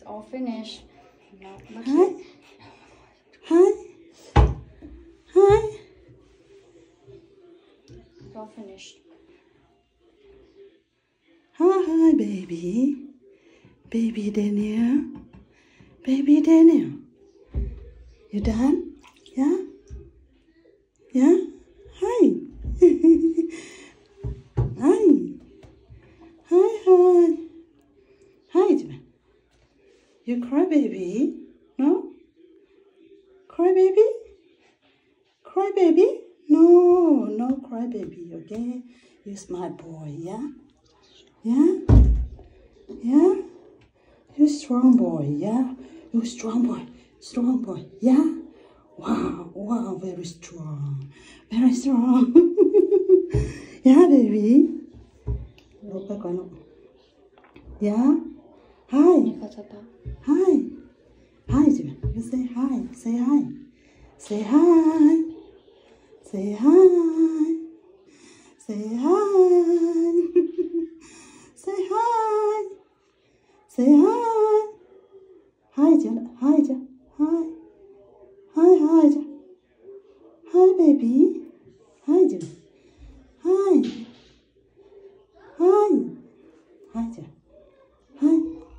It's all finished. Hi. Hi. Hi. It's all finished. Hi, hi, baby. Baby Daniel. Baby Daniel. You done? Yeah? Yeah? You cry, baby? No? Cry, baby? Cry, baby? No, no cry, baby, okay? You smart boy, yeah? Yeah? Yeah? You strong boy, yeah? You strong boy, strong boy, yeah? Wow, wow, very strong, very strong. yeah, baby? Yeah? Hi. Hi. Hi, Jimin. You say hi. Say hi. Say hi. Say hi. Say hi. say hi. Say hi. Hi, Jimin. Hi, Jimin. Hi. Hi, hi. Hi, baby. Hi, Jimin. Hi.